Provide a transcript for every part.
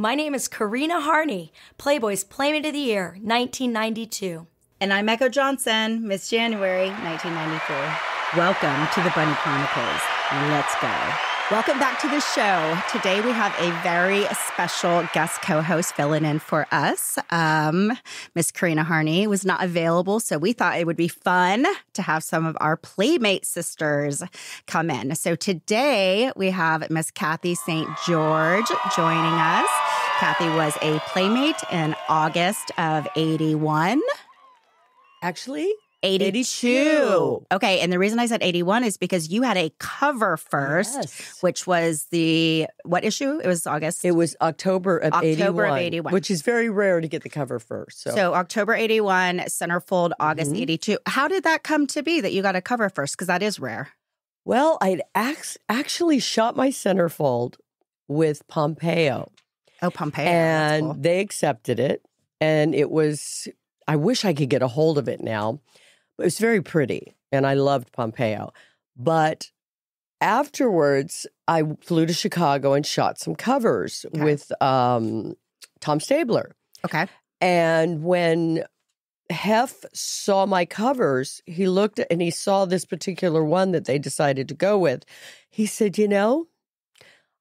My name is Corinna Harney, Playboy's Playmate of the Year, 1992. And I'm Echo Johnson, Miss January, 1994. Welcome to the Bunny Chronicles. Let's go. Welcome back to the show. Today we have a very special guest co-host filling in for us. Um, Miss Corinna Harney was not available, so we thought it would be fun to have some of our Playmate sisters come in. So today we have Miss Cathy St. George joining us. Cathy was a Playmate in August of 81. Actually, 82. 82. Okay. And the reason I said 81 is because you had a cover first, Yes. which was the what issue? It was August. it was October of October of 81, 81. which is very rare to get the cover first. So, so October 81, Centerfold, August Mhm. 82. How did that come to be that you got a cover first? Because that is rare. well, I'd ax- actually shot my centerfold with Pompeo, Oh, Pompeo. and cool. they accepted it. And it was, I wish I could get a hold of it now, it was very pretty, and I loved Pompeo. But afterwards, I flew to Chicago and shot some covers Okay. with um, Tom Staebler. Okay. And when Hef saw my covers, he looked and he saw this particular one that they decided to go with. He said, You know,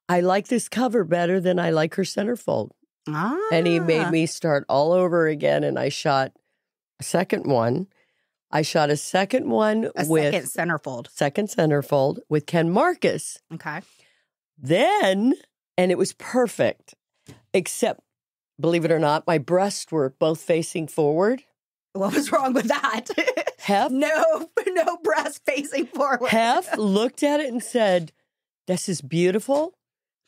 I like this cover better than I like her centerfold. Ah. And he made me start all over again. And I shot a second one. I shot a second one a with second centerfold. second centerfold with Ken Marcus. Okay. Then, and it was perfect, except, believe it or not, my breasts were both facing forward. What was wrong with that? Hef, no, no breast facing forward. Hef looked at it and said, This is beautiful,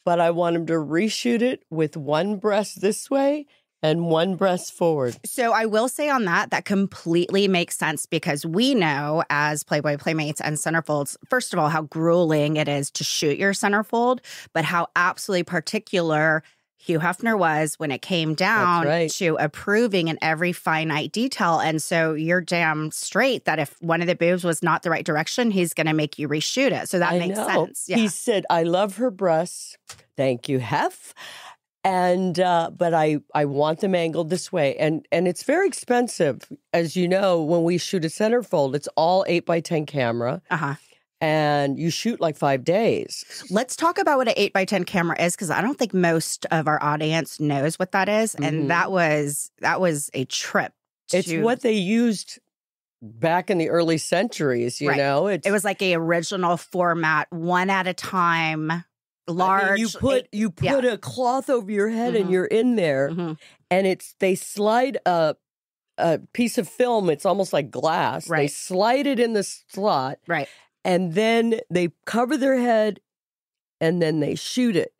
but I want him to reshoot it with one breast this way and one breast forward. So I will say on that, that completely makes sense because we know as Playboy Playmates and centerfolds, first of all, how grueling it is to shoot your centerfold, but how absolutely particular Hugh Hefner was when it came down right. to approving in every finite detail. And so you're damn straight that if one of the boobs was not the right direction, he's going to make you reshoot it. So that I makes know. sense. Yeah. He said, I love her breasts. Thank you, Hef. And uh, but I I want them angled this way, and and it's very expensive, as you know. When we shoot a centerfold, it's all eight by ten camera, uh huh. and you shoot like five days. Let's talk about what an 8 by 10 camera is because I don't think most of our audience knows what that is. Mhm. And that was that was a trip. It's what they used back in the early centuries. You Right. know, it's it was like a original format, one at a time, I mean, you put you yeah. put a cloth over your head Mhm. and you're in there, Mhm. and it's they slide a a piece of film. It's almost like glass. They slide it in the slot, Right. and then they cover their head, and then they shoot it.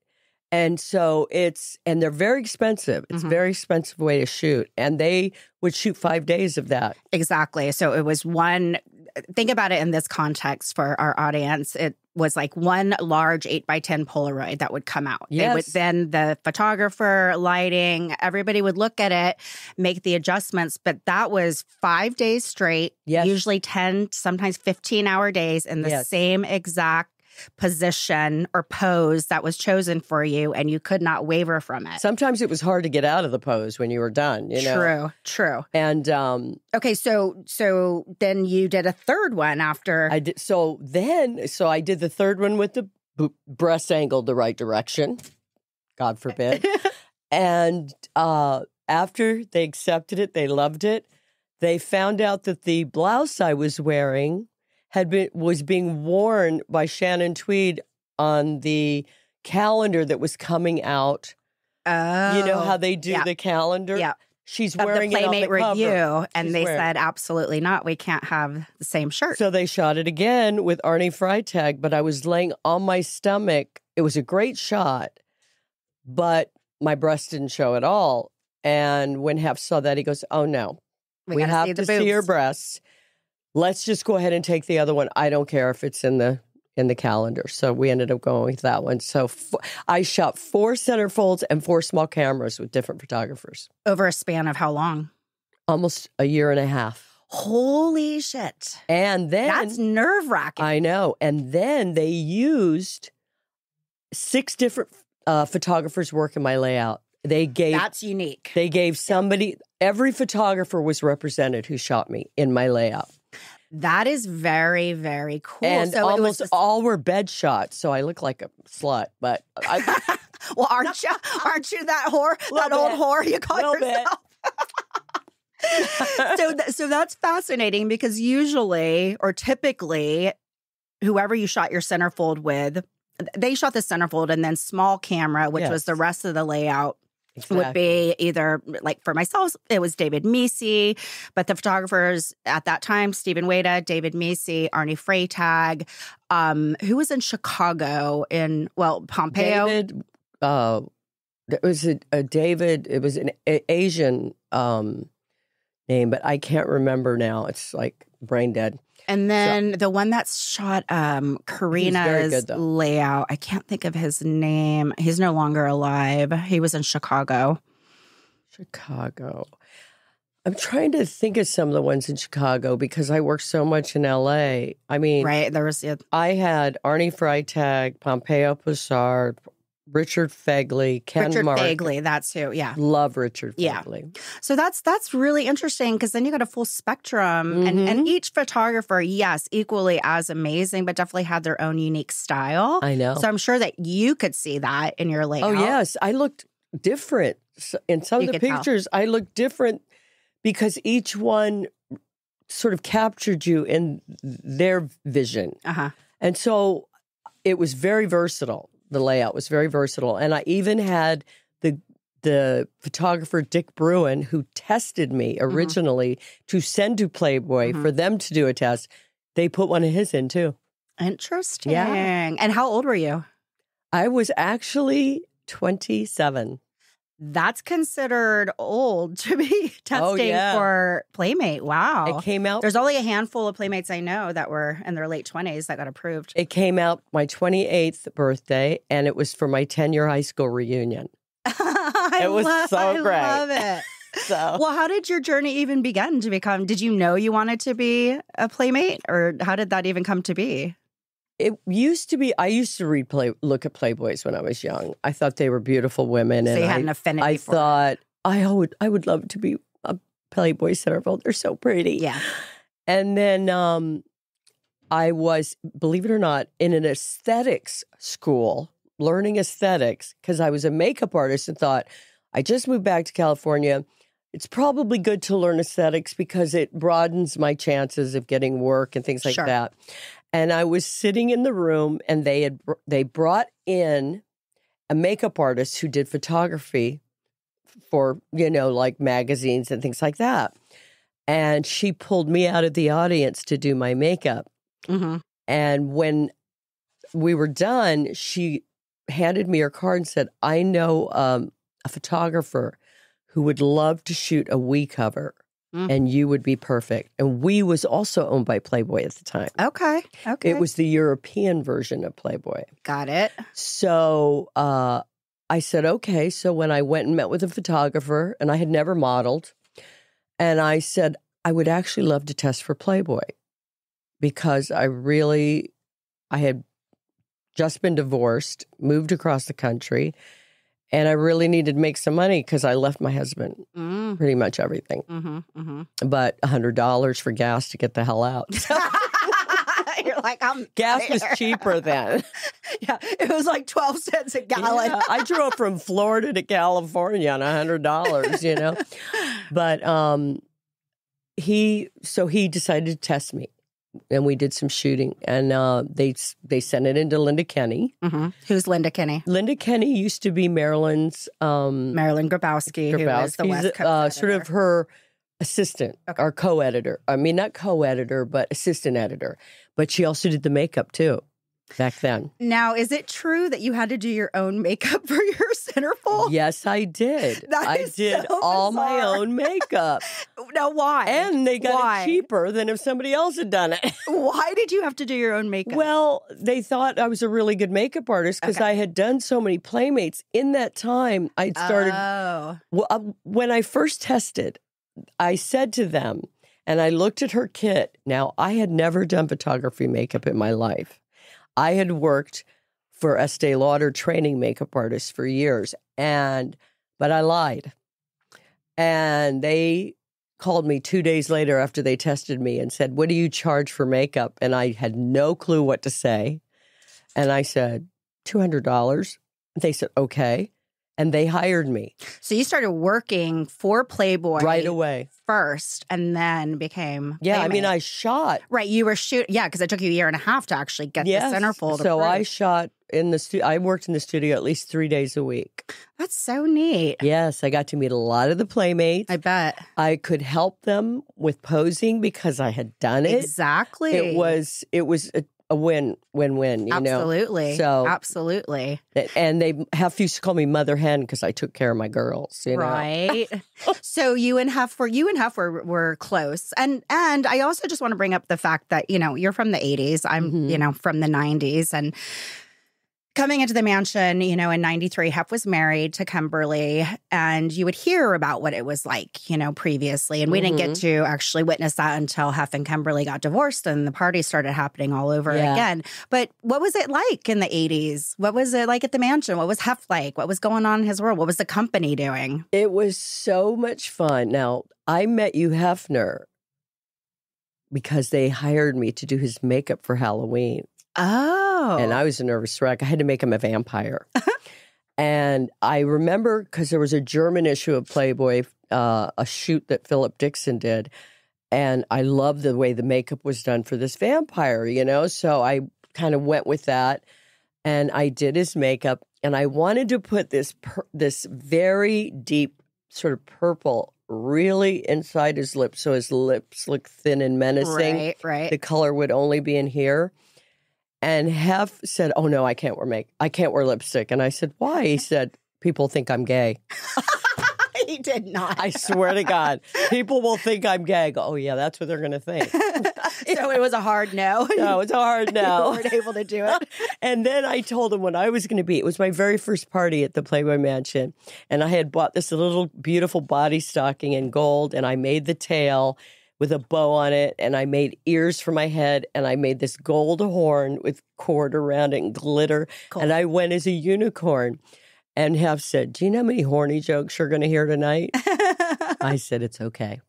And so it's and they're very expensive. It's Mhm. a very expensive way to shoot, and they would shoot five days of that. Exactly. So it was one. Think about it in this context for our audience. It was like one large eight by ten Polaroid that would come out. They would, Yes. then the photographer, lighting, everybody would look at it, make the adjustments. But that was five days straight. Yes. Usually ten, sometimes fifteen hour days in the Yes. same exact position or pose that was chosen for you, and you could not waver from it. Sometimes it was hard to get out of the pose when you were done. You know, True. True. and um, Okay, so so then you did a third one after. I did so then so I did the third one with the b- breast angled the right direction. God forbid. and uh after they accepted it, they loved it. They found out that the blouse I was wearing had been was being worn by Shannon Tweed on the calendar that was coming out. oh, You know how oh, they do yeah. the calendar? Yeah. She's of the wearing it on Playmate the cover. review, and She's they wearing- said absolutely not. We can't have the same shirt. So they shot it again with Arny Freytag, but I was laying on my stomach. It was a great shot, but my breast didn't show at all. And when Hef saw that, he goes, "Oh no, we, gotta have see the to see your breasts. Let's just go ahead and take the other one. I don't care if it's in the in the calendar." So we ended up going with that one. So f- I shot four centerfolds and four small cameras with different photographers, over a span of how long? almost a year and a half. Holy shit! And then That's nerve wracking. I know. And then they used six different uh, photographers' work in my layout. They gave That's unique. they gave somebody every photographer was represented who shot me in my layout. That is very, very cool. and so almost just- all were bed shots, so I look like a slut. But I, well, aren't you? Aren't you that whore? That Little old whore you call Little bit. yourself? so, th- so that's fascinating because usually or typically, whoever you shot your centerfold with, they shot the centerfold and then small camera, which was the rest of the layout would be either like for myself, it was David Mecey, but the photographers at that time, Stephen Wayda, David Mecey, Arny Freytag, um, who was in Chicago in well, Pompeo. David, uh, there was a, a David. It was an a- Asian um, name, but I can't remember now. It's like brain dead. And then the one that's shot um Corinna's good, layout. I can't think of his name. He's no longer alive. He was in Chicago. Chicago. I'm trying to think of some of the ones in Chicago because I work so much in LA. I mean, Right. There was yeah, I had Arny Freytag, Pompeo Posar, Richard Fegley, Ken Richard Mark. Fagley. That's who. Yeah. Love Richard Yeah. Fegley. So that's that's really interesting because then you got a full spectrum, and, and Mhm. each photographer, yes, equally as amazing, but definitely had their own unique style. I know. So I'm sure that you could see that in your layout. Oh yes, I looked different in some You of the could tell. pictures. I looked different because each one sort of captured you in their vision, Uh huh. and so it was very versatile. The layout was very versatile, and I even had the the photographer Dick Bruin who tested me Mm-hmm. originally to send to Playboy Mhm. for them to do a test. They put one of his in too. Interesting. And how old were you? I was actually twenty seven. That's considered old to be oh, testing Oh, yeah. for Playmate. Wow. It came out There's only a handful of Playmates I know that were in their late 20s that got approved. It came out my 28th birthday, and it was for my 10 year high school reunion. I It was love, so I great. I love it. So well, how did your journey even begin to become? Did you know you wanted to be a Playmate, or how did that even come to be? It used to be, I used to read play, look at Playboys when I was young. I thought they were beautiful women. So and had I, an affinity I for it. thought, I would, I would love to be a Playboy centerfold. They're so pretty. Yeah. And then um, I was, believe it or not, in an aesthetics school learning aesthetics because I was a makeup artist and thought, I just moved back to California. It's probably good to learn aesthetics because it broadens my chances of getting work and things like Sure. that. And I was sitting in the room and they had they brought in a makeup artist who did photography for, you know, like magazines and things like that. And she pulled me out of the audience to do my makeup. hmm And when we were done, she handed me her card and said, I know um, a photographer who would love to shoot a We cover Mm. and you would be perfect. And We was also owned by Playboy at the time. Okay. Okay. It was the European version of Playboy. got it. So uh, I said, okay. So when I went and met with a photographer, and I had never modeled, and I said, I would actually love to test for Playboy because I really, I had just been divorced, moved across the country, and I really needed to make some money because I left my husband Mm. pretty much everything, hmm hmm but $100 for gas to get the hell out. You're like, I'm gas outta was cheaper then. Yeah, it was like 12 cents a gallon. Yeah, I drove from Florida to California on a hundred dollars, you know. But um he so he decided to test me. And we did some shooting and uh they they sent it into Linda Kenny. Mhm. Who's Linda Kenny? Linda Kenny used to be Marilyn's um Marilyn Grabowski, who was the West Coast uh, sort of her assistant Okay. or co-editor. I mean not co-editor, but assistant editor. But she also did the makeup too back then. Now, is it true that you had to do your own makeup for your centerfold? Yes, I did. That I did so all my own makeup. Now, why? And they got Why? it cheaper than if somebody else had done it. Why did you have to do your own makeup? Well, they thought I was a really good makeup artist because Okay. I had done so many playmates. In that time, I'd started. Oh, well, uh, when I first tested, I said to them, and I looked at her kit. Now, I had never done photography makeup in my life. I had worked for Estee Lauder training makeup artists for years. And but I lied. And they called me two days later after they tested me and said, What do you charge for makeup? And I had no clue what to say. And I said, $200. They said, Okay. And they hired me So you started working for Playboy right away. first, and then became Yeah, I mean, I shot. right. You were shooting, yeah, because it took you a year and a half to actually get Yes. the centerfold. So I shot in the studio. I worked in the studio at least three days a week. that's so neat. Yes, I got to meet a lot of the playmates. I bet I could help them with posing because I had done it. exactly. It was it was a, a win win win. You absolutely So- absolutely and they Hef used to call me Mother Hen because I took care of my girls. You know, right. so you and Hef were you and Hef were were close, and and I also just want to bring up the fact that you know you're from the '80s. I'm Mhm. you know from the '90s, and coming into the mansion, you know, in 93, Hef was married to Kimberly, and you would hear about what it was like, you know, previously. And we didn't get mm-hmm. to actually witness that until Hef and Kimberly got divorced and the parties started happening all over Yeah. again. But what was it like in the 80s? What was it like at the mansion? What was Hef like? What was going on in his world? What was the company doing? it was so much fun. Now I met Hugh Hefner because they hired me to do his makeup for Halloween. Oh. and I was a nervous wreck. I had to make him a vampire. and I remember because there was a German issue of Playboy, uh, a shoot that Philip Dixon did. And I loved the way the makeup was done for this vampire, you know? So I kind of went with that and I did his makeup. And I wanted to put this pur- this very deep sort of purple really inside his lips so his lips look thin and menacing right, right. the color would only be in here. And Hef said, "Oh no, I can't wear make. I can't wear lipstick." And I said, "Why?" He said, "People think I'm gay." he did not. I swear to God, people will think I'm gay. Go, oh yeah, that's what they're going to think. so it was a hard no. no, it's a hard you now. weren't able to do it. and then I told him when I was going to be. It was my very first party at the Playboy Mansion, and I had bought this little beautiful body stocking in gold, and I made the tail with a bow on it, and I made ears for my head, and I made this gold horn with cord around it and glitter, Cool. and I went as a unicorn. And Hef said, "Do you know how many horny jokes you're going to hear tonight?" I said, "It's okay."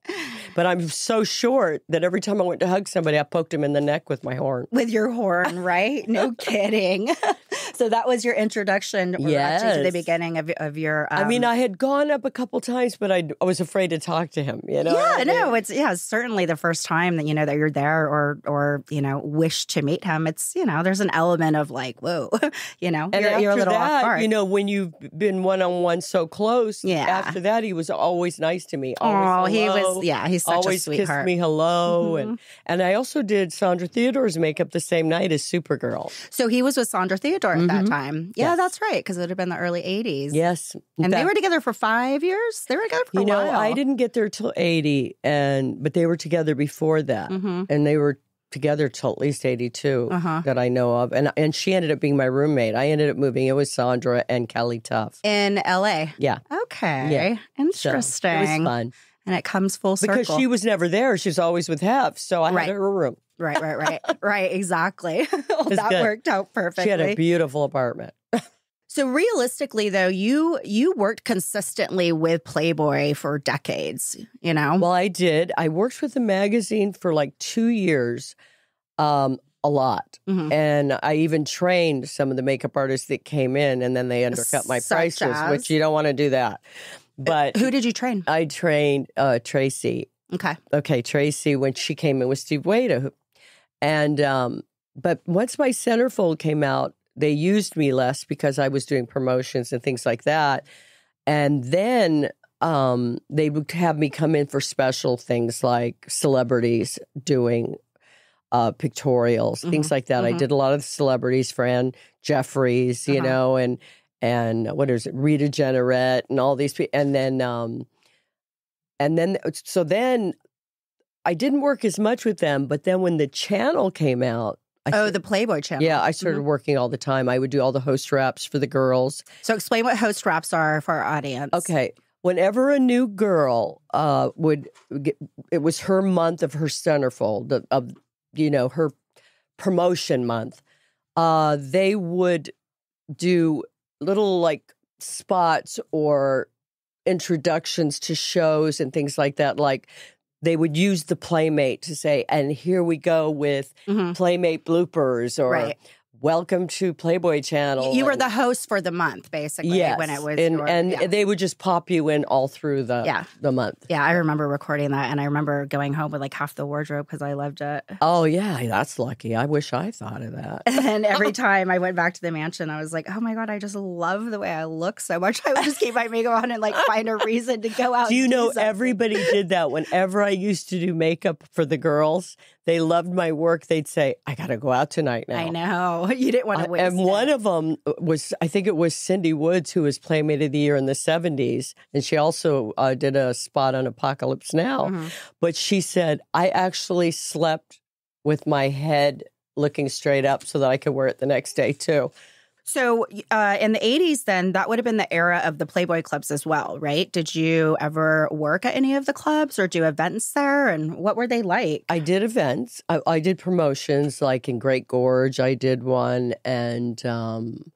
But I'm so short that every time I went to hug somebody, I poked him in the neck with my horn. With your horn, right? No kidding. so that was your introduction or actually to the beginning of, of your. I mean, um, I had gone up a couple times, but I, I was afraid to talk to him. You know? yeah, I no, it's yeah, it's certainly the first time that you know that you're there or or you know wish to meet him. It's you know there's an element of like whoa, you know And you're, after you're a little off that, guard. you know, when you've been one on one so close, Yeah. After that, he was always nice to me. oh, he was yeah, he's such always a sweetheart. kissed me hello, Mhm. and and I also did Sondra Theodore's makeup the same night as Supergirl. So he was with Sondra Theodore at that Mhm. time. Yeah, Yes. that's right, because it would have been the early '80s. Yes, and they were together for five years. They were together for You a know, while. I didn't get there till eighty, and but they were together before that, hmm and they were together till at least eighty two. Uh huh. that I know of, and and she ended up being my roommate. I ended up moving in with Sondra and Kelly Tough. In L.A. Yeah, Okay, so interesting. it was fun and it comes full circle. because she was never there. She was always with Hef, so I Right. had her room. right, right, right, right. Exactly. well, that good. worked out perfectly. She had a beautiful apartment. So realistically though, you you worked consistently with Playboy for decades, you know? Well, I did. I worked with the magazine for like two years, um, a lot, Mhm. and I even trained some of the makeup artists that came in, and then they undercut my Such prices, as? which you don't want to do that. But Who did you train? I trained uh, Tracy Okay. okay, Tracy, when she came in with Steve Wayda. And, um, but once my centerfold came out, they used me less because I was doing promotions and things like that. And then um, they would have me come in for special things like celebrities doing uh, pictorials, things Mhm, like that. I mhm. did a lot of celebrities, Fran Jeffries, you Uh-huh. know, and and what is it, Rita Jenrette, and all these people, and then um, and then so then I didn't work as much with them, but then when the channel came out, I Oh, the Playboy channel. yeah, I started working all the time. I would do all the host wraps for the girls. So explain what host wraps are for our audience. Okay. Whenever a new girl uh, would get, it was her month of her centerfold of, of you know her promotion month. Uh, they would do little like spots or introductions to shows and things like that. Like they would use the Playmate to say, and here we go with Mhm. Playmate bloopers or Right. Welcome to Playboy Channel. You were and- the host for the month, basically, yes, when it was. and your- and yeah. they would just pop you in all through the Yeah. the month. yeah, I remember recording that, and I remember going home with like half the wardrobe because I loved it. Oh yeah, that's lucky. I wish I thought of that. And every time I went back to the mansion, I was like, "Oh my god, I just love the way I look so much." I would just keep my makeup on and like find a reason to go out. Do you know something. everybody did that whenever I used to do makeup for the girls? They loved my work. They'd say, "I got to go out tonight now." I know you didn't want to waste. and one of them was, I think it was Cindy Woods, who was Playmate of the Year in the 70s. And she also uh, did a spot on Apocalypse Now. Mhm. But she said, I actually slept with my head looking straight up so that I could wear it the next day, too. So uh, in the '80s, then that would have been the era of the Playboy clubs as well, right? Did you ever work at any of the clubs or do events there? And what were they like? I did events. I, I did promotions, like in Great Gorge. I did one, and um,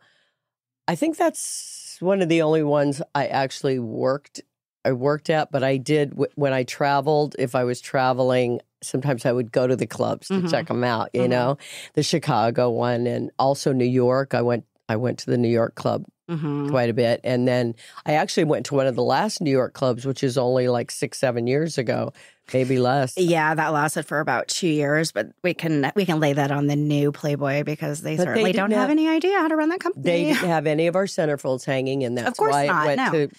I think that's one of the only ones I actually worked. I worked at, but I did when I traveled. If I was traveling, sometimes I would go to the clubs to Mhm. check them out. You Mhm. know, the Chicago one, and also New York. I went. I went to the New York club Mhm. quite a bit, and then I actually went to one of the last New York clubs, which is only like six, seven years ago, maybe less. Yeah, that lasted for about two years, but we can we can lay that on the new Playboy because they But they certainly don't have, have- any idea how to run that company. They didn't have any of our centerfolds hanging, in and that's course why not, it went no. to.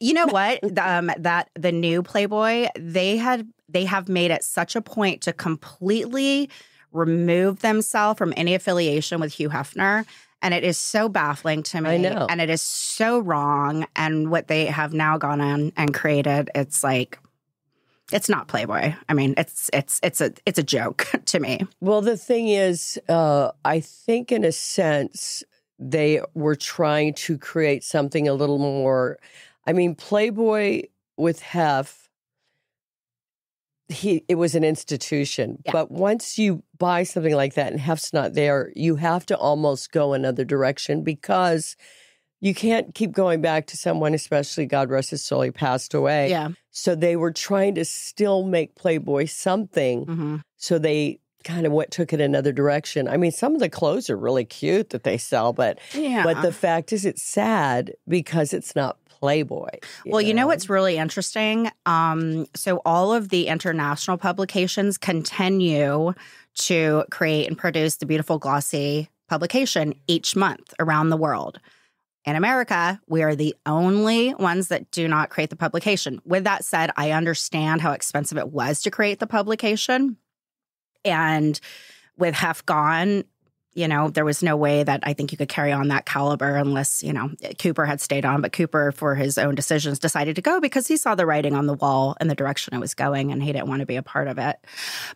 You know what? The, um, that the new Playboy, they had they have made it such a point to completely remove themselves from any affiliation with Hugh Hefner. And it is so baffling to me. I know. And it is so wrong. And what they have now gone on and created, it's like it's not Playboy. I mean, it's it's it's a it's a joke to me. Well, the thing is, uh, I think in a sense they were trying to create something a little more. I mean, Playboy with Hef. He, it was an institution, Yeah. but once you buy something like that and Hef's not there, you have to almost go another direction because you can't keep going back to someone, especially God rest his soul, he passed away. Yeah. So they were trying to still make Playboy something. hmm So they kind of went took it another direction. I mean, some of the clothes are really cute that they sell, but Yeah. but the fact is, it's sad because it's not Playboy. Well, you know what's really interesting? Um, so all of the international publications continue to create and produce the beautiful glossy publication each month around the world. In America, we are the only ones that do not create the publication. With that said, I understand how expensive it was to create the publication. And with Hef gone, you know, there was no way that I think you could carry on that caliber unless, you know, Cooper had stayed on. But Cooper, for his own decisions, decided to go because he saw the writing on the wall and the direction it was going and he didn't want to be a part of it.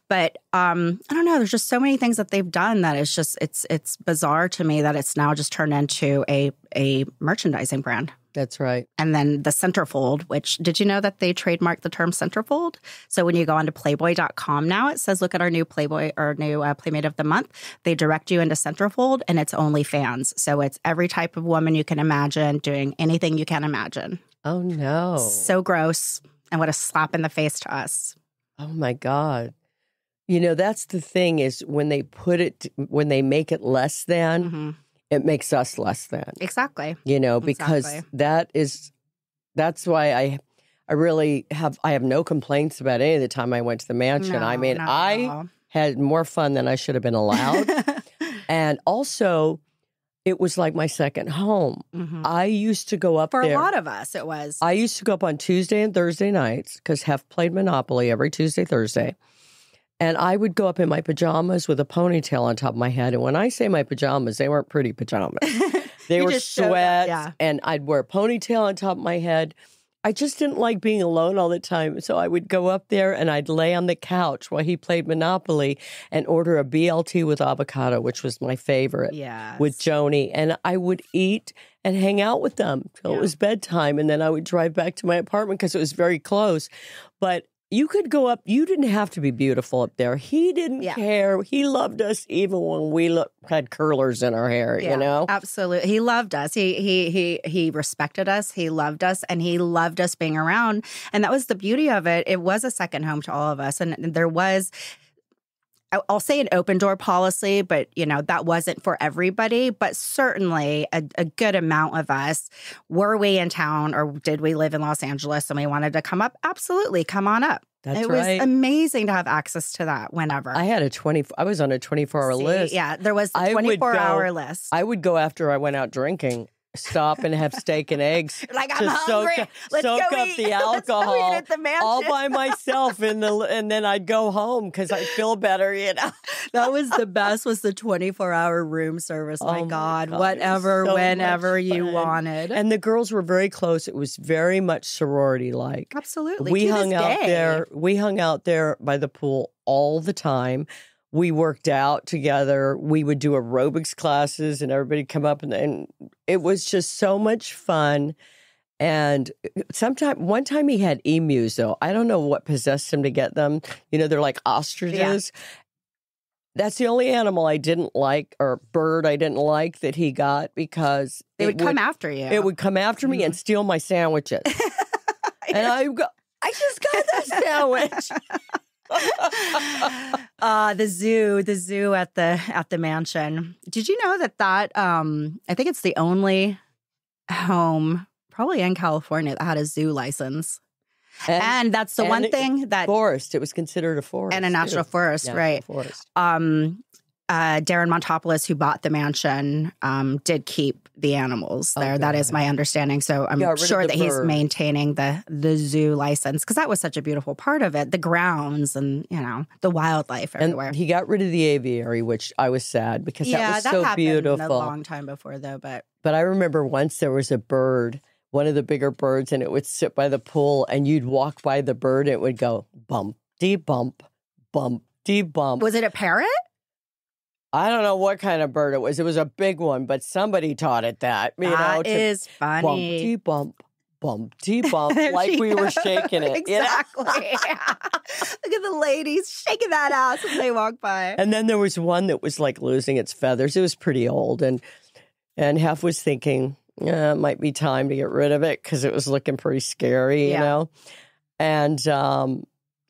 But um, I don't know, there's just so many things that they've done that it's just it's it's bizarre to me that it's now just turned into a a merchandising brand. That's right. And then the centerfold, which did you know that they trademarked the term centerfold? So when you go onto playboy.com now, it says, look at our new Playboy or new uh, Playmate of the Month. They direct you into centerfold and it's only fans. So it's every type of woman you can imagine doing anything you can imagine. Oh no. So gross. And what a slap in the face to us. oh my God. You know, that's the thing is when they put it, when they make it less than, Mhm. It makes us less than. Exactly. you know because Exactly. that is that's why i i really have i have no complaints about any of the time i went to the mansion i mean i had more fun than i should have been allowed and also it was like my second home Mhm. i used to go up For there a lot of us, it was. I used to go up on Tuesday and Thursday nights because Hef played Monopoly every Tuesday, Thursday. And I would go up in my pajamas with a ponytail on top of my head. And when I say my pajamas, they weren't pretty pajamas. They were sweats, yeah. and I'd wear a ponytail on top of my head. I just didn't like being alone all the time. So I would go up there and I'd lay on the couch while he played Monopoly and order a BLT with avocado, which was my favorite yeah. with Joni, and I would eat and hang out with them till Yeah. it was bedtime, and then I would drive back to my apartment because it was very close. But you could go up. You didn't have to be beautiful up there. He didn't Yeah. care. He loved us even when we look, had curlers in our hair. Yeah, You know. absolutely. He loved us. He he he he respected us. He loved us, and he loved us being around. And that was the beauty of it. It was a second home to all of us, and there was. I'll say an open door policy, but you know that wasn't for everybody. But certainly, a, a good amount of us were we in town, or did we live in Los Angeles and we wanted to come up? Absolutely, come on up. That's it right. was amazing to have access to that whenever. I had a twenty. I was on a twenty-four hour See, list. Yeah, there was a 24 hour go- list. I would go after I went out drinking, stop and have steak and eggs. like I'm to hungry. soak, Let's soak go up eat. the Let's go eat alcohol at the mansion. all by myself in the and then I'd go home because I feel better, you know. that was the best. Was the 24 hour room service? My Oh my God, God, whatever, so whenever you wanted. And the girls were very close. It was very much sorority like. Absolutely, We to hung out there. We hung out there by the pool all the time. We worked out together. We would do aerobics classes, and everybody come up, and, and it was just so much fun. And uh, sometime, one time he had emus, though. I don't know what possessed him to get them. You know, they're like ostriches. That's the only animal I didn't like, or bird I didn't like that he got because They it would come after you. It would come after me and mm-hmm. steal my sandwiches. and I go, I just got that sandwich. uh the zoo the zoo at the at the mansion did you know that that um i think it's the only home probably in california that had a zoo license and, and that's the and one thing that forest. It was considered a forest. and a national too. forest National right Forest. um uh daren metropoulos who bought the mansion um did keep the animals Oh, there that is my understanding so i'm of sure that he's maintaining the the zoo license because that was such a beautiful part of it the grounds and you know the wildlife everywhere And he got rid of the aviary, which I was sad because yeah, that was that so happened beautiful. a long time before, though. But But I remember once there was a bird, one of the bigger birds, and it would sit by the pool, and you'd walk by the bird, and it would go bump, dee bump, bump, dee bump. was it a parrot? I don't know what kind of bird it was. It was a big one, but somebody taught it that. You know, That to is bump, funny. dee bump, bump, dee bump, like we were shaking it. you know? exactly. Look at the ladies shaking that ass when they walk by. And then there was one that was like losing its feathers. It was pretty old, and and Hef was thinking, yeah, it might be time to get rid of it because it was looking pretty scary, you Yeah. know. And um,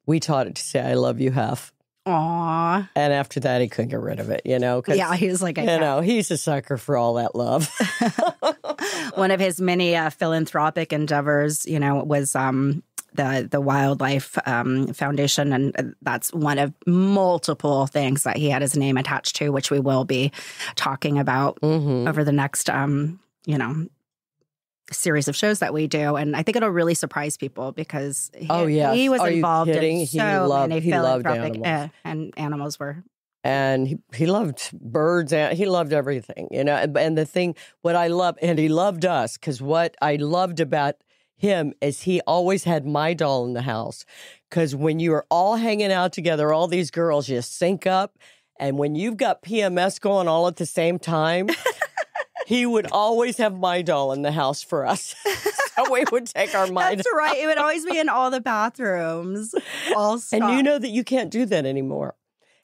we taught it to say, "I love you, Hef." Aw, And after that, he couldn't get rid of it, you know. 'cause, yeah, he was like, you know, he's a sucker for all that love. one of his many uh, philanthropic endeavors, you know, was um, the the Wildlife um, Foundation, and uh, that's one of multiple things that he had his name attached to, which we will be talking about hmm over the next, um, you know. Series of shows that we do, and I think it'll really surprise people because he, Oh, yes. he was Are involved in He so loved- many he loved animals. uh, and animals were and he, he loved birds and he loved everything you know and, and the thing what i love and he loved us because what i loved about him is he always had Midol in the house because when you are all hanging out together all these girls just sync up and when you've got pms going all at the same time he would always have Midol in the house for us so we would take our my That's right. It would always be in all the bathrooms. All and you know that you can't do that anymore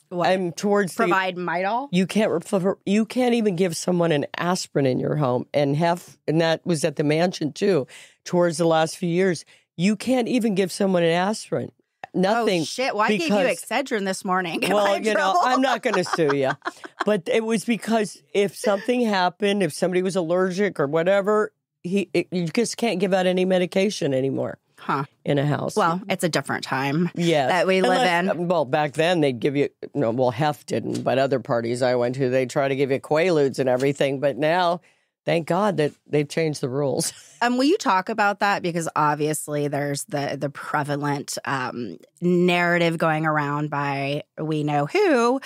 what? i'm towards the provide Midol. You can't you can't even give someone an aspirin in your home and have and that was at the mansion too. Towards the last few years, you can't even give someone an aspirin. Oh, nothing. Oh shit! Why gave you Excedrin this morning? Am well, you know. I'm not going to sue you, but it was because if something happened, if somebody was allergic or whatever, he it, you just can't give out any medication anymore Huh. in a house. Well, it's a different time. yeah, that we live in. Uh, well, back then they'd give you no. Well, Hef didn't, but other parties I went to, they try to give you Quaaludes and everything. But now, thank God that they've changed the rules. Um, will you talk about that? Because obviously, there's the the prevalent um, narrative going around by we know who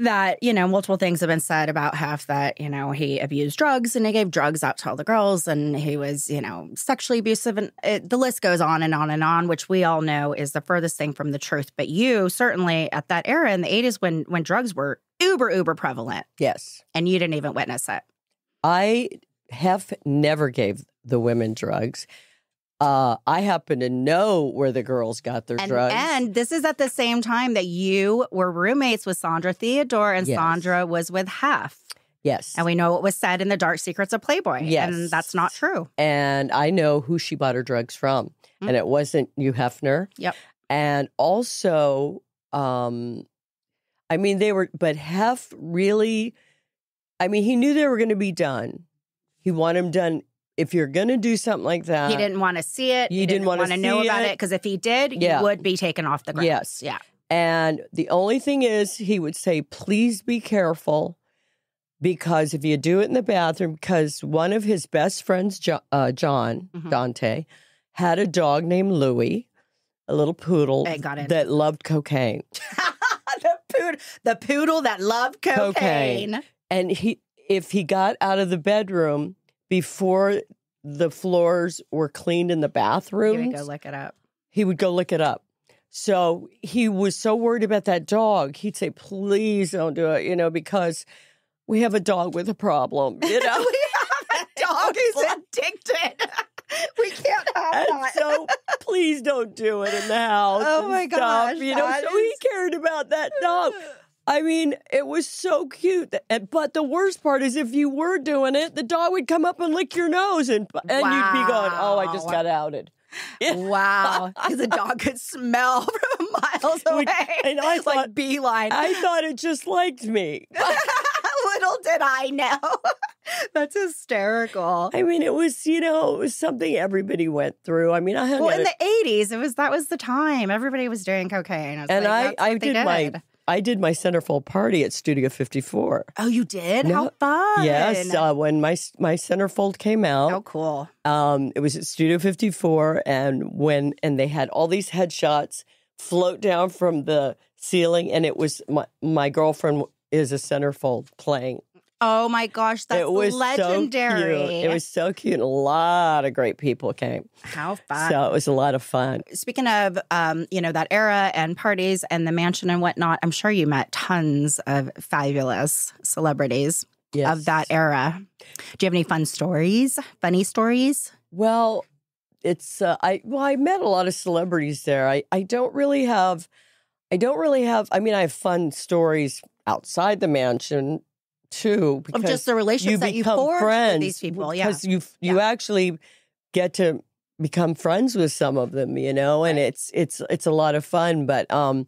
that you know multiple things have been said about Hef that you know he abused drugs and he gave drugs out to all the girls and he was you know sexually abusive and it, the list goes on and on and on which we all know is the furthest thing from the truth but you certainly at that era in the 80s when when drugs were uber uber prevalent Yes, and you didn't even witness it I Hef never gave the women drugs. Uh, I happen to know where the girls got their And, drugs. and this is at the same time that you were roommates with Sondra Theodore and Yes. Sondra was with Hef. yes. And we know what was said in the Dark Secrets of Playboy. Yes. And that's not true. and I know who she bought her drugs from, Mm. and it wasn't Hugh Hefner. Yep. And also, um, I mean, they were, but Hef really, I mean, he knew they were going to be done. He wanted them done. If you're going to do something like that, he didn't want to see it. you he didn't didn't wanna know about it. because if he did, Yeah. you would be taken off the ground. Yes. Yeah. And the only thing is, he would say, please be careful because if you do it in the bathroom, because one of his best friends, Jo- uh, John Mhm. Dante, had a dog named Louie, a little poodle got that loved cocaine. the poodle, the poodle that loved cocaine. Cocaine. And he, if he got out of the bedroom before the floors were cleaned in the bathroom, he would go look it up. he would go look it up. So he was so worried about that dog. He'd say, please don't do it, you know, because we have a dog with a problem, you know? we have a dog who's addicted. we can't have and that. so please don't do it in the oh house. Oh my stuff, gosh, You know, so he cared about that dog. I mean, it was so cute. But the worst part is if you were doing it, the dog would come up and lick your nose and, and you'd be going, oh, I just Wow. got outed. Wow, because the dog could smell from miles away. and I like thought- beeline. I thought it just liked me. Little did I know. That's hysterical. I mean, it was, you know, it was something everybody went through. I mean, I hung Well, in the eighties, it was that was the time everybody was doing cocaine. It's and like, I, I they did my, I did my centerfold party at Studio 54. Oh, you did? No. How fun! Yes, uh, when my my centerfold came out, oh, cool. um, it was at Studio 54, and when and they had all these headshots float down from the ceiling, and it was my my girlfriend is a centerfold playing. Oh my gosh, that's it was legendary. So. It was so cute. and A lot of great people came, how fun. so it was a lot of fun. Speaking of, um, you know, that era and parties and the mansion and whatnot, I'm sure you met tons of fabulous celebrities Yes. of that era. Do you have any fun stories? Funny stories? Well, it's uh, I well I met a lot of celebrities there. I I don't really have I don't really have I mean I have fun stories outside the mansion too Of because just the relationships that you friends with these people. Yeah. because you you actually get to become friends with some of them, you know, and it's it's it's a lot of fun, but um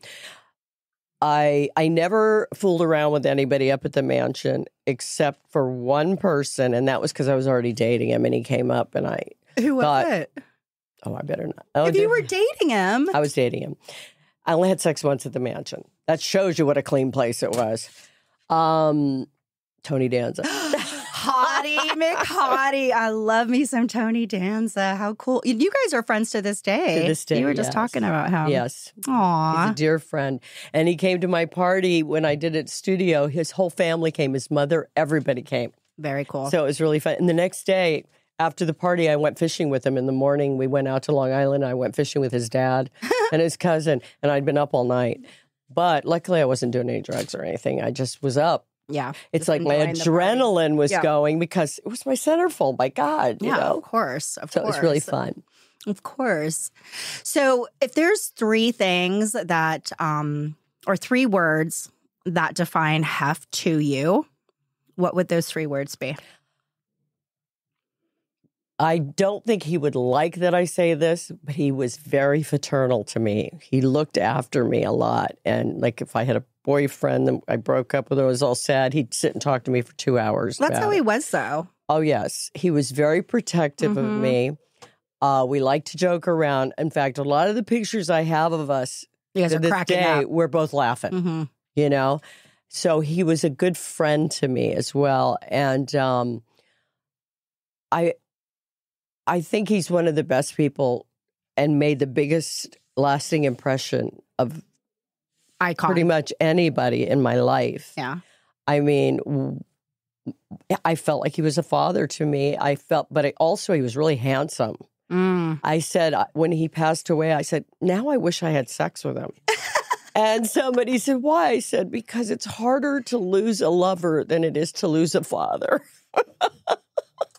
I I never fooled around with anybody up at the mansion except for one person and that was cuz I was already dating him and he came up and I Who was thought- it? oh I better not. Oh, if you were dating him, I was dating him. I only had sex once at the mansion. That shows you what a clean place it was. Um, Tony Danza. Hottie McHottie. I love me some Tony Danza. How cool. You guys are friends to this day. this day, You were just yes. talking about him. yes, he's a dear friend, and he came to my party when I did it studio. His whole family came. His mother, everybody came. Very cool. So it was really fun. And the next day. After the party, I went fishing with him in the morning. We went out to Long Island. I went fishing with his dad and his cousin, and I'd been up all night. But luckily, I wasn't doing any drugs or anything. I just was up. Yeah. It's like my enjoying the party. adrenaline was Yeah. going because it was my centerfold. My God, you Yeah, know. of course. Of So it course. was really fun. Of course. So, if there's three things that, um, or three words that define Hef to you, what would those three words be? I don't think he would like that I say this, but he was very fraternal to me. He looked after me a lot. And like if I had a boyfriend that I broke up with, I was all sad, he'd sit and talk to me for two hours. That's how it. he was, though. Oh, yes. He was very protective of Mhm. me. Uh, we like to joke around. In fact, a lot of the pictures I have of us You to are this cracking day, up. we're both laughing. hmm you know so he was a good friend to me as well and um i i think he's one of the best people and made the biggest lasting impression of Icon. pretty much anybody in my life Yeah. i mean I felt like he was a father to me i felt but I, also he was really handsome Mm. I said uh, when he passed away, I said, now I wish I had sex with him. and somebody said, why? I said, because it's harder to lose a lover than it is to lose a father.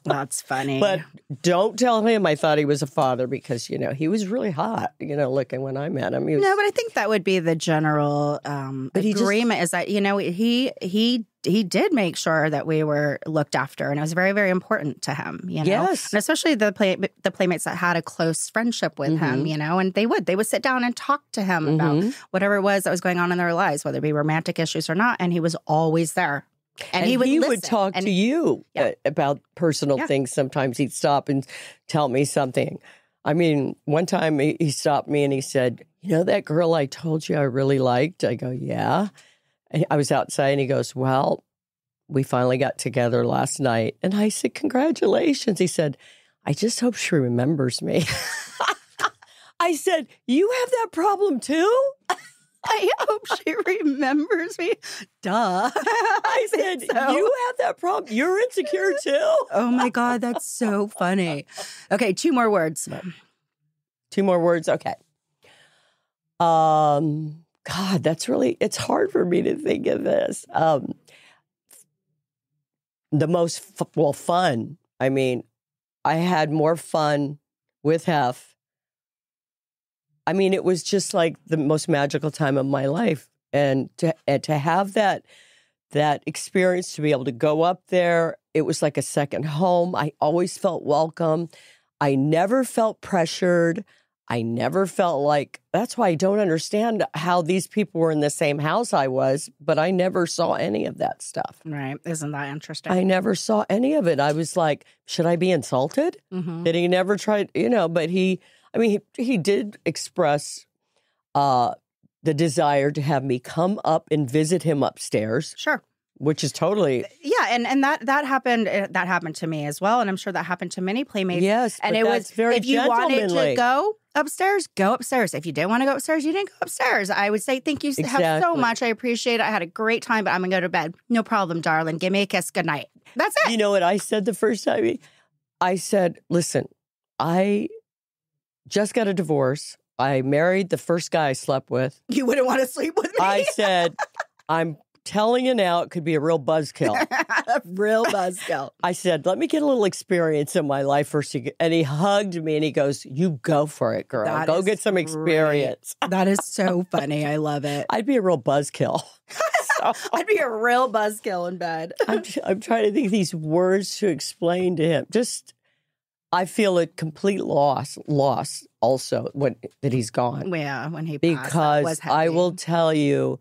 That's funny. But don't tell him I thought he was a father because, you know, he was really hot, you know, looking when I met him. He was, no, but I think that would be the general um, But he just- agreement is that you know he he he did make sure that we were looked after, and it was very very important to him. You know, Yes. and especially the play the playmates that had a close friendship with him. Mhm. You know, and they would they would sit down and talk to him about Mhm. whatever it was that was going on in their lives, whether it be romantic issues or not, and he was always there. And, he would listen, talk and to you Yeah. uh, about personal Yeah. things. Sometimes he'd stop and tell me something. I mean, one time he, he stopped me and he said, You know that girl I told you I really liked? I go, Yeah. And I was outside and he goes, Well, we finally got together last night. And I said, Congratulations. He said, I just hope she remembers me. I said, You have that problem too? I hope she remembers me. Duh. I said, so. You have that problem. You're insecure too. Oh my God, that's so funny. Okay, two more words. Two more words. Okay. Um, God, that's really it's hard for me to think of this. Um, the most f- well fun. I mean, I had more fun with Hef. I mean, it was just like the most magical time of my life, and to and to have that that experience to be able to go up there, it was like a second home. I always felt welcome. I never felt pressured. I never felt like that's why I don't understand how these people were in the same house I was, but I never saw any of that stuff. Right. Isn't that interesting? I never saw any of it. I was like, should I be insulted? Mhm. That he never tried, you know, but he, I mean, he, he did express uh, the desire to have me come up and visit him upstairs, Sure. which is totally, Yeah, and and that that happened uh, that happened to me as well, and I'm sure that happened to many playmates. yes. and it was very if you wanted to go upstairs, go upstairs. If you didn't want to go upstairs, you didn't go upstairs. I would say thank you have so much. I appreciate it. I had a great time, but I'm gonna go to bed. No problem, darling. Give me a kiss. Good night. That's it. You know what I said the first time? I said, listen, I just got a divorce. I married the first guy I slept with. You wouldn't want to sleep with me. I said, I'm telling you now, it could be a real buzzkill. A real buzzkill. I said, let me get a little experience in my life first. And he hugged me and he goes, You go for it, girl. That go get some great. experience. That is so funny. I love it. I'd be a real buzzkill. So I'd be a real buzzkill in bed. I'm, I'm trying to think of these words to explain to him. Just, I feel a complete loss, loss also when that he's gone. Yeah, when he passed, because I will tell you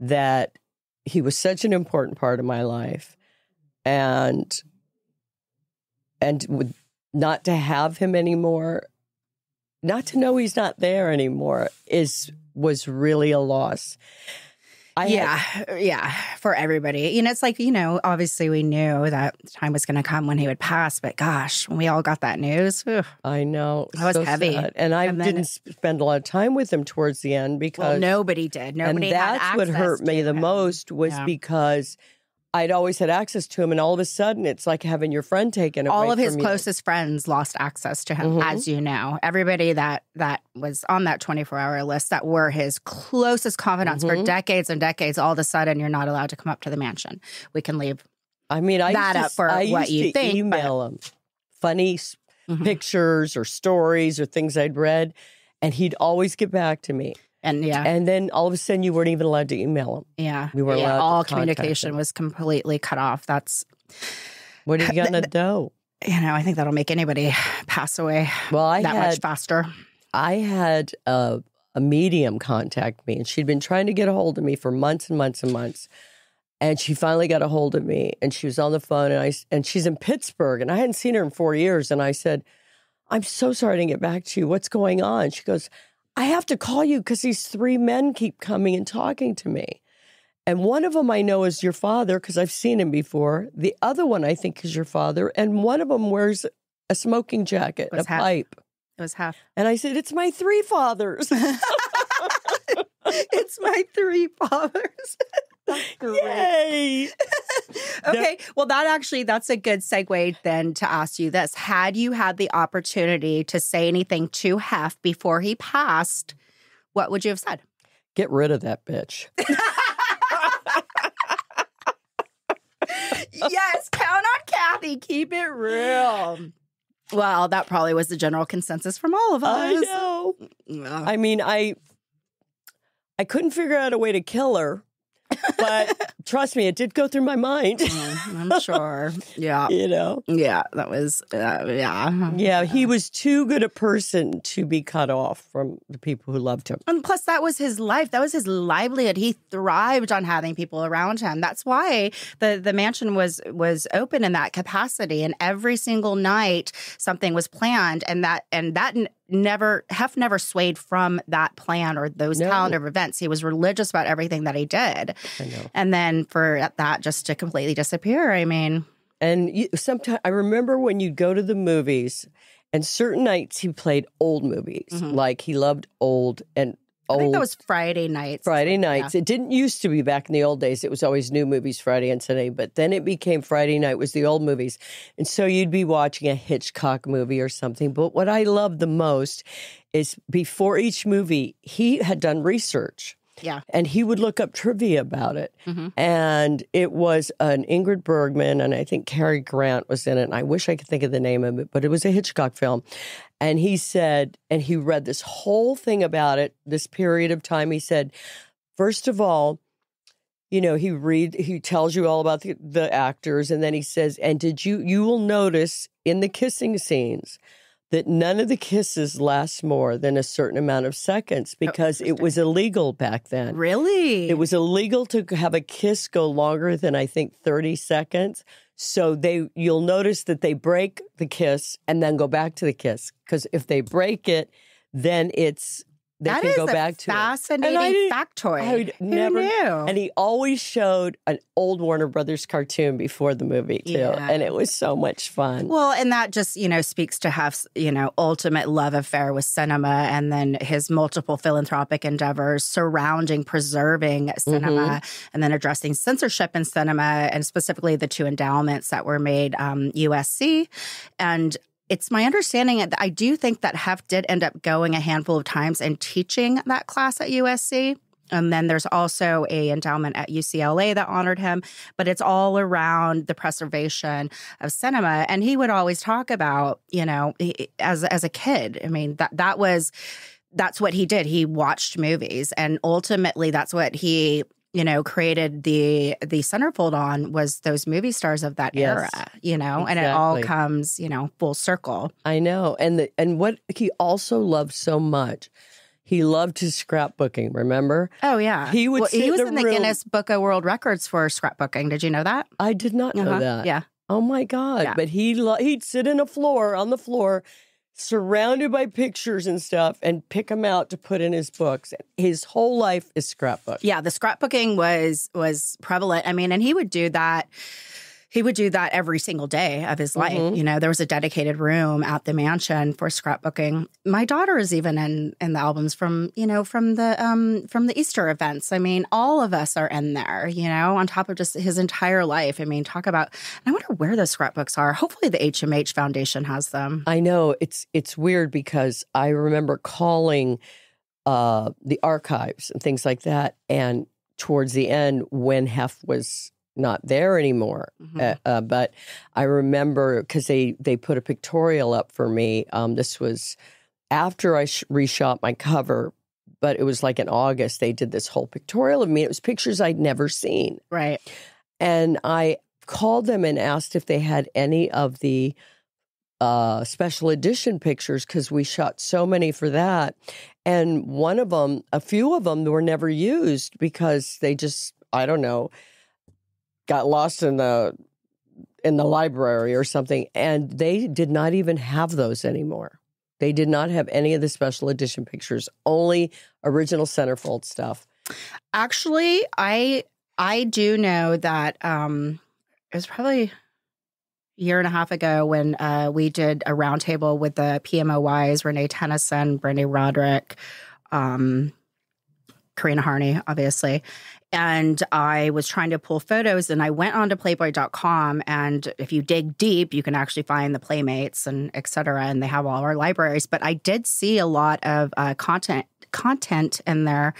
that he was such an important part of my life, and and not to have him anymore, not to know he's not there anymore is was really a loss. I had- yeah, yeah, for everybody. You know, it's like, you know, obviously we knew that time was going to come when he would pass, but gosh, when we all got that news, whew, I know That was so heavy. sad. and I And didn't spend a lot of time with him towards the end because well, nobody did. Nobody and that's what hurt me to the him. most was Yeah. because I'd always had access to him, and all of a sudden, it's like having your friend taken away. All of his you. closest friends lost access to him, Mhm. as you know. Everybody that that was on that 24 hour list that were his closest confidants for Mhm. decades and decades, all of a sudden you're not allowed to come up to the mansion. We can leave. I mean, I that used up to, for I what used you to think, but- email him funny s Mhm. pictures or stories or things I'd read, and he'd always get back to me. And yeah, And then all of a sudden, you weren't even allowed to email them. yeah, we weren't yeah. allowed All contact communication him. was completely cut off. That's What are you gonna do? you know, I think that'll make anybody pass away Well, I that had much faster. I had a, a medium contact me, and she'd been trying to get a hold of me for months and months and months. And she finally got a hold of me, and she was on the phone, and I s- and she's in Pittsburgh, and I hadn't seen her in four years. And I said, "I'm so sorry to get back to you. What's going on?" She goes, "I have to call you because these three men keep coming and talking to me." And one of them I know is your father because I've seen him before. The other one I think is your father, and one of them wears a smoking jacket, a half- pipe. It was half. And I said, It's my three fathers. it's my three fathers. That's great. Yay. Okay, well, that actually that's a good segue then to ask you this: Had you had the opportunity to say anything to Hef before he passed, what would you have said? Get rid of that bitch. yes, count on Cathy, keep it real. Well, that probably was the general consensus from all of us. I know. Mm, yeah. I mean, I I couldn't figure out a way to kill her, but trust me, it did go through my mind. Mm, I'm sure. Yeah. you know. Yeah. That was, uh, yeah. Yeah, he was too good a person to be cut off from the people who loved him. And plus, that was his life. That was his livelihood. He thrived on having people around him. That's why the the mansion was was open in that capacity. And every single night, something was planned, and that and that never Hef never swayed from that plan or those No. calendar of events. He was religious about everything that he did. I know. And then for that just to completely disappear, I mean, And you, sometimes I remember when you'd go to the movies, and certain nights he played old movies. Mhm. Like he loved old and I think old that was Friday nights. Friday nights. It didn't used to be back in the old days. It was always new movies Friday and Sunday, but then it became Friday night was the old movies. And so you'd be watching a Hitchcock movie or something. But what I loved the most is before each movie, he had done research. Yeah. And he would look up trivia about it. Mhm. And it was an Ingrid Bergman, and I think Cary Grant was in it. And I wish I could think of the name of it, but it was a Hitchcock film. And he said, and he read this whole thing about it, this period of time. He said, first of all, you know, he read he tells you all about the, the actors, and then he says, and did you you will notice in the kissing scenes that none of the kisses last more than a certain amount of seconds oh, because it was illegal back then. Really? It was illegal to have a kiss go longer than I think 30 seconds. So they you'll notice that they break the kiss and then go back to the kiss because if they break it, then it's they That can is go a back to it. fascinating And I didn't- factoid. I would Who never- knew? And he always showed an old Warner Brothers cartoon before the movie too, Yeah. and it was so much fun. Well, and that just, you know, speaks to Hef's, you know, ultimate love affair with cinema and then his multiple philanthropic endeavors surrounding preserving cinema Mm-hmm. and then addressing censorship in cinema and specifically the two endowments that were made um, USC. And it's my understanding that I do think that Hef did end up going a handful of times and teaching that class at USC. And then there's also a endowment at UCLA that honored him, but it's all around the preservation of cinema. And he would always talk about, you know, as as a kid. I mean, that that was that's what he did. He watched movies, and ultimately, that's what he you know created the the centerfold on was those movie stars of that Yes. era. You know, and it all comes you know full circle. I know, and the, and what he also loved so much, he loved his scrapbooking. Remember, Oh yeah, He would sit he was in in the room- Guinness Book of World Records for scrapbooking. Did you know that? I did not know Uh-huh. that. Yeah. Oh my god! Yeah. But he lo- he'd sit in a floor on the floor, surrounded by pictures and stuff, and pick them out to put in his books. His whole life is scrapbook. Yeah, the scrapbooking was was prevalent. I mean, and he would do that. He would do that every single day of his life. Mhm. You know, there was a dedicated room at the mansion for scrapbooking. My daughter is even in in the albums from you know from the um from the Easter events. I mean, all of us are in there. You know, on top of just his entire life. I mean, talk about. I wonder where those scrapbooks are. Hopefully, the HMH Foundation has them. I know it's it's weird because I remember calling uh, the archives and things like that, and towards the end when Hef was not there anymore. Mhm. Uh, uh, but I remember because they they put a pictorial up for me. Um, this was after I sh- reshot my cover, but it was like in August. They did this whole pictorial of me. It was pictures I'd never seen, Right. and I called them and asked if they had any of the uh, special edition pictures because we shot so many for that. And one of them, a few of them, were never used because they just, I don't know, got lost in the in the library or something. And they did not even have those anymore. They did not have any of the special edition pictures, only original centerfold stuff. Actually, I I do know that um it was probably a year and a half ago when uh, we did a roundtable with the PMOYs, Renee Tenison, Brande Roderick, um, Corinna Harney, obviously. And I was trying to pull photos and I went onto playboy.com. And if you dig deep, you can actually find the playmates and et cetera. And they have all our libraries. But I did see a lot of uh, content content in there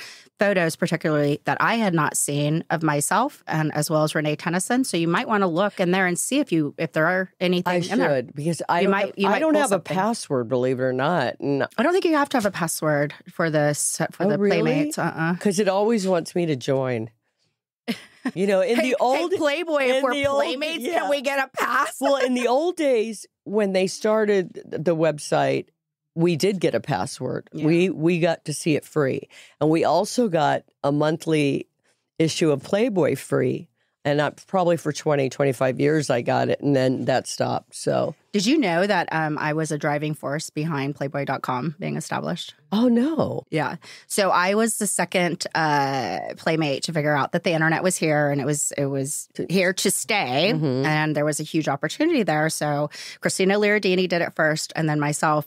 photos, particularly that I had not seen of myself, and as well as Renee Tenison. So you might want to look in there and see if you if there are anything. I in there. should because I You don't might- have, you I might don't have something. a password, believe it or not, and I don't think you have to have a password for this for Oh, the really? Playmates. Uh uh because it always wants me to join. You know, in the old Playboy, if we're the old- Playmates, yeah. can we get a pass? well, in the old days when they started the website, we did get a password. Yeah. We we got to see it free, and we also got a monthly issue of Playboy free. And I, probably for 20, 25 years, I got it, and then that stopped. So, Did you know that um, I was a driving force behind Playboy.com being established? oh no, Yeah. So I was the second uh, playmate to figure out that the internet was here and it was it was here to stay, Mhm. and there was a huge opportunity there. So Christina Leardini did it first, and then myself,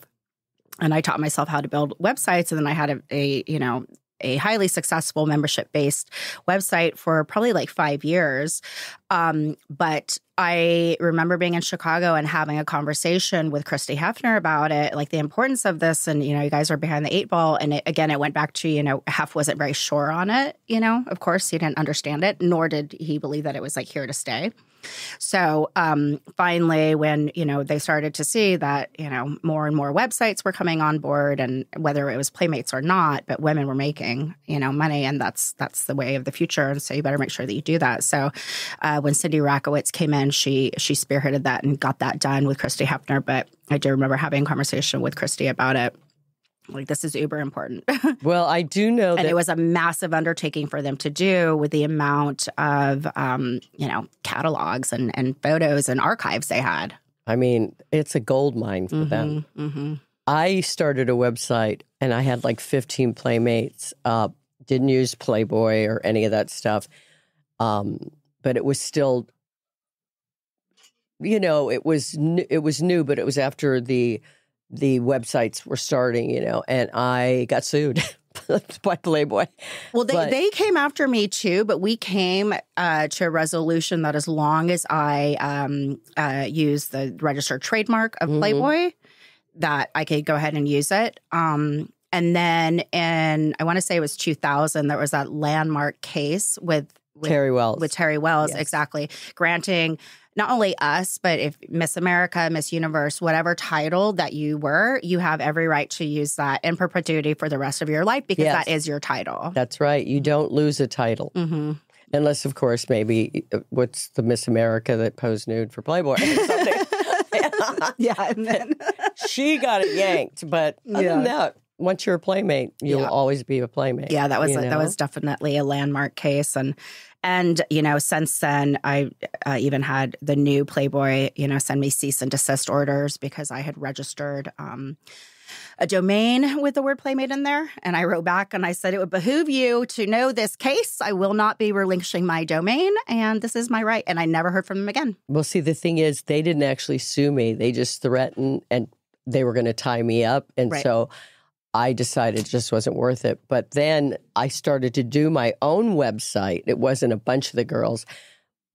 and I taught myself how to build websites, and then I had a, a you know a highly successful membership based website for probably like five years. Um, but I remember being in Chicago and having a conversation with Christie Hefner about it, like the importance of this. And, you know, you guys are behind the eight ball. And it, again, it went back to, you know, Hef wasn't very sure on it. You know, of course, he didn't understand it, nor did he believe that it was like here to stay. So um, finally, when you know they started to see that you know more and more websites were coming on board, and whether it was Playmates or not, but women were making you know money, and that's that's the way of the future. And so you better make sure that you do that. So uh, when Cindy Rakowitz came in, she she spearheaded that and got that done with Christie Hefner. But I do remember having a conversation with Christie about it. Like this is uber important. well, I do know and that it was a massive undertaking for them to do with the amount of um, you know catalogs and, and photos and archives they had I mean, it's a gold mine for them. hmm I started a website and I had like 15 playmates. Uh, didn't use Playboy or any of that stuff. Um, but it was still, you know, it was n- it was new, but it was after the the websites were starting, you know, and I got sued by Playboy. Well, they, But- they came after me too, but we came uh, to a resolution that as long as I um, uh, use the registered trademark of Mhm. Playboy, that I could go ahead and use it. Um, and then in, I want to say it was 2000, there was that landmark case with, with Terri Welles. with Terri Welles, Yes. exactly, granting not only us, but if Miss America, Miss Universe, whatever title that you were, you have every right to use that in perpetuity for the rest of your life because Yes. that is your title. That's right. You don't lose a title. hmm Unless, of course, maybe uh, what's the Miss America that posed nude for Playboy or something. yeah, and then she got it yanked. But other Yeah. than that, once you're a playmate, you'll Yeah. always be a playmate. yeah, that was you that was definitely a landmark case, and and you know since then I uh, even had the new Playboy you know send me cease and desist orders because I had registered. Um, a domain with the word playmate in there. And I wrote back and I said, It would behoove you to know this case. I will not be relinquishing my domain, and this is my right. And I never heard from them again. Well, see, the thing is, they didn't actually sue me. They just threatened and they were going to tie me up. And Right. so I decided it just wasn't worth it. But then I started to do my own website. It wasn't a bunch of the girls.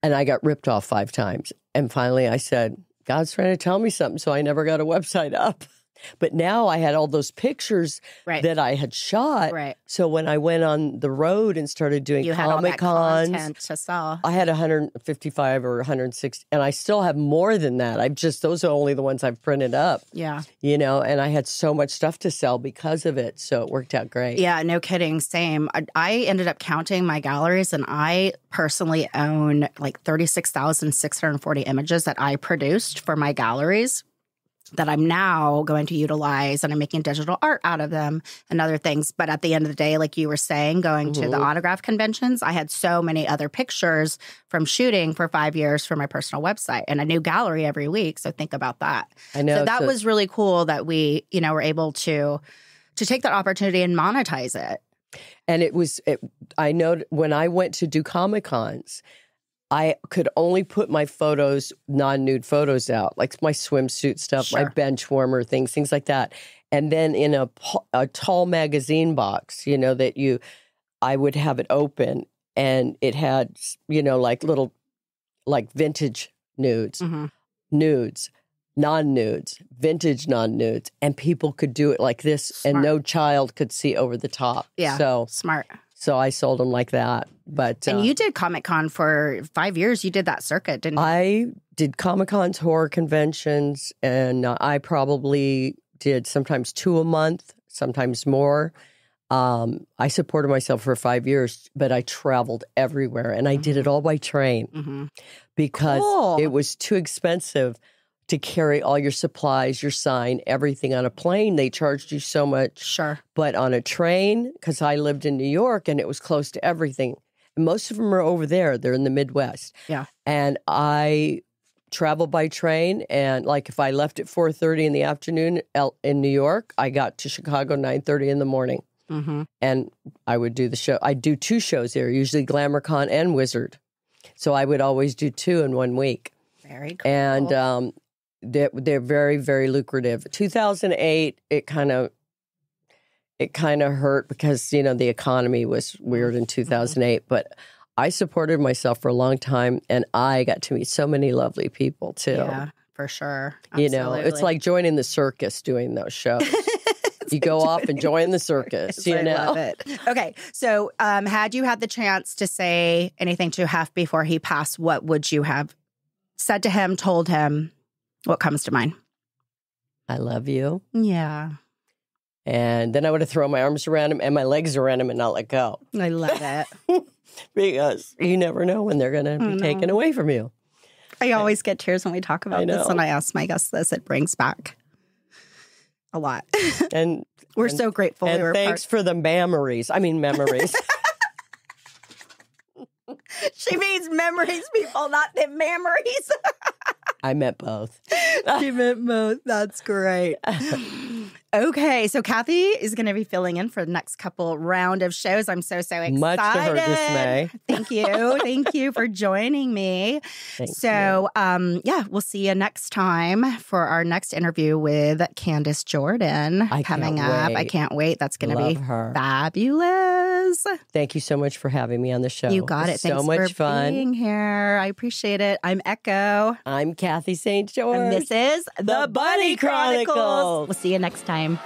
And I got ripped off five times. And finally I said, God's trying to tell me something. So I never got a website up. But now I had all those pictures Right. that I had shot. right. So when I went on the road and started doing You Comic Cons, content to sell. I had 155 or 160, and I still have more than that. I've just, those are only the ones I've printed up, Yeah. you know, and I had so much stuff to sell because of it. So it worked out great. Yeah, no kidding. Same. I, I ended up counting my galleries, and I personally own like 36,640 images that I produced for my galleries that I'm now going to utilize and I'm making digital art out of them and other things. But at the end of the day, like you were saying, going to the Mhm. autograph conventions, I had so many other pictures from shooting for five years for my personal website and a new gallery every week. So think about that. I know. So that was really cool that we, you know, were able to to take that opportunity and monetize it. and it was, it, I know when I went to do Comic Cons, I could only put my photos, non nude photos out, like my swimsuit stuff, my Sure. bench warmer things, things like that. And then in a, a tall magazine box, you know, that you, I would have it open and it had, you know, like little, like vintage nudes, Mhm. nudes, non nudes, vintage non nudes. And people could do it like this Smart. and no child could see over the top. Yeah. So, Smart. So I sold them like that. But And uh, you did Comic Con for five years. You did that circuit, didn't you? I did Comic Cons, horror conventions, and uh, I probably did sometimes two a month, sometimes more. Um, I supported myself for five years, but I traveled everywhere and I did it all by train hmm because Cool. it was too expensive to carry all your supplies, your sign, everything on a plane. They charged you so much. Sure. But on a train, because I lived in New York and it was close to everything. And most of them are over there. They're in the Midwest. Yeah. And I traveled by train, and like if I left at four thirty in the afternoon in New York, I got to Chicago nine thirty in the morning, hmm and I would do the show. I do two shows there, usually GlamourCon and Wizard. So I would always do two in one week Very cool. and um, they're, they're very very lucrative. 2008 it kind of it kind of hurt because you know the economy was weird in 2008 but i supported myself for a long time and i got to meet so many lovely people too. Yeah, for sure. you know it's like joining the circus doing those shows. You go off and join the circus you I know? love it. Okay, so um, had you had the chance to say anything to Hef before he passed, what would you have said to him, told him? What comes to mind? i love you Yeah, and then i would have thrown my arms around him and my legs around him and not let go I love that. because you never know when they're going to be taken away from you I always get tears when we talk about this. When I ask my guests this, it brings back a lot. and We're And- so grateful. and we were thanks for the memories. I mean, memories. she means memories, people, not the memories. I meant both. she meant both. That's great. Okay, so Cathy is going to be filling in for the next couple round of shows. I'm so so excited. Much to her dismay. Thank you, thank you for joining me. Thank so, um, yeah, we'll see you next time for our next interview with Candace Jordan I coming up. I can't wait. That's going to be her. fabulous. Thank you so much for having me on the show. You got it. Thanks so much for fun. being here. I appreciate it. I'm Echo. I'm Cathy St. George. And this is The Bunny Chronicles. We'll see you next time.